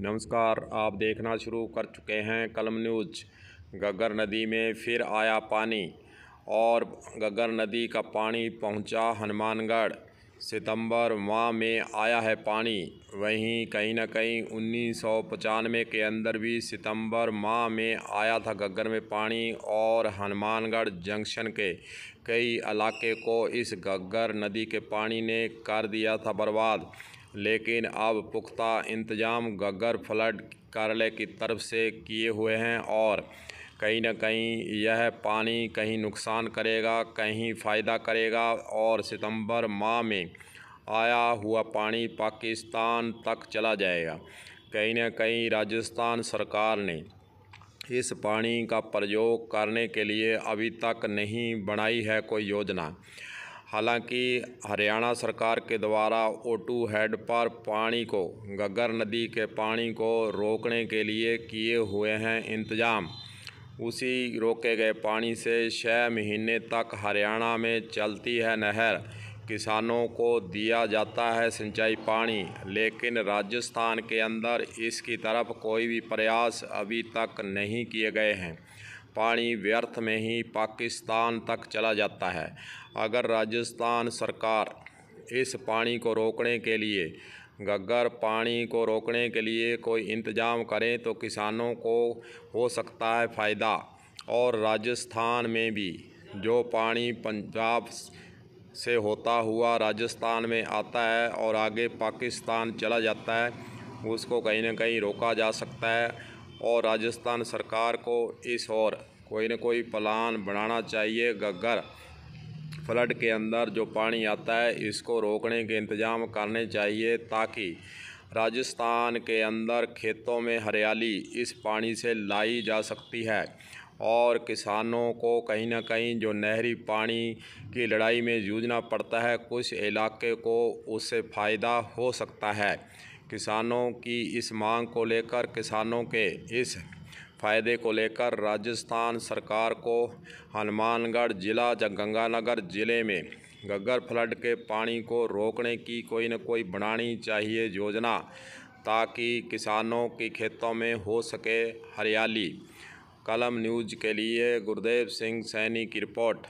नमस्कार, आप देखना शुरू कर चुके हैं कलम न्यूज़। गग्गर नदी में फिर आया पानी और गग्गर नदी का पानी पहुँचा हनुमानगढ़। सितंबर माह में आया है पानी। वहीं कहीं ना कहीं उन्नीस सौ पचानवे के अंदर भी सितंबर माह में आया था गग्गर में पानी और हनुमानगढ़ जंक्शन के कई इलाके को इस गग्गर नदी के पानी ने कर दिया था बर्बाद। लेकिन अब पुख्ता इंतज़ाम गग्गर फ्लड कार्यालय की तरफ़ से किए हुए हैं और कहीं ना कहीं यह पानी कहीं नुकसान करेगा, कहीं फ़ायदा करेगा और सितंबर माह में आया हुआ पानी पाकिस्तान तक चला जाएगा। कहीं ना कहीं राजस्थान सरकार ने इस पानी का प्रयोग करने के लिए अभी तक नहीं बनाई है कोई योजना। हालाँकि हरियाणा सरकार के द्वारा ओटू हेड पर पानी को गग्गर नदी के पानी को रोकने के लिए किए हुए हैं इंतज़ाम। उसी रोके गए पानी से छः महीने तक हरियाणा में चलती है नहर। किसानों को दिया जाता है सिंचाई पानी, लेकिन राजस्थान के अंदर इसकी तरफ़ कोई भी प्रयास अभी तक नहीं किए गए हैं। पानी व्यर्थ में ही पाकिस्तान तक चला जाता है। अगर राजस्थान सरकार इस पानी को रोकने के लिए गग्गर पानी को रोकने के लिए कोई इंतज़ाम करें तो किसानों को हो सकता है फ़ायदा। और राजस्थान में भी जो पानी पंजाब से होता हुआ राजस्थान में आता है और आगे पाकिस्तान चला जाता है, उसको कहीं ना कहीं रोका जा सकता है। और राजस्थान सरकार को इस और कोई ना कोई प्लान बनाना चाहिए। गग्गर फ्लड के अंदर जो पानी आता है, इसको रोकने के इंतज़ाम करने चाहिए ताकि राजस्थान के अंदर खेतों में हरियाली इस पानी से लाई जा सकती है और किसानों को कहीं ना कहीं जो नहरी पानी की लड़ाई में जूझना पड़ता है, कुछ इलाके को उससे फ़ायदा हो सकता है। किसानों की इस मांग को लेकर किसानों के इस फ़ायदे को लेकर राजस्थान सरकार को हनुमानगढ़ ज़िला गंगानगर ज़िले में गग्गर फ्लड के पानी को रोकने की कोई न कोई बनानी चाहिए योजना ताकि किसानों के खेतों में हो सके हरियाली। कलम न्यूज़ के लिए गुरुदेव सिंह सैनी की रिपोर्ट।